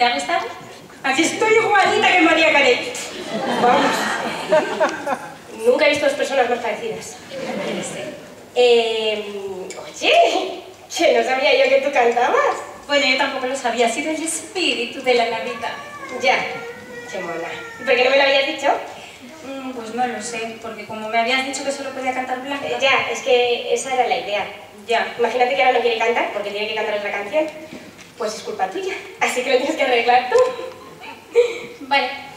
¿Te ha gustado? Aquí estoy igualita que María Carey. Vamos. Nunca he visto dos personas más parecidas. Eh, oye, que no sabía yo que tú cantabas. Bueno, yo tampoco lo sabía, ha sido el espíritu de la Navidad. Ya, qué mona. ¿Y por qué no me lo habías dicho? Mm, pues no lo sé, porque como me habías dicho que solo podía cantar Blanca... Eh, ya, es que esa era la idea. Ya. Imagínate que ahora no quiere cantar porque tiene que cantar otra canción. Pues es culpa tuya, así que lo tienes que arreglar tú. Vale.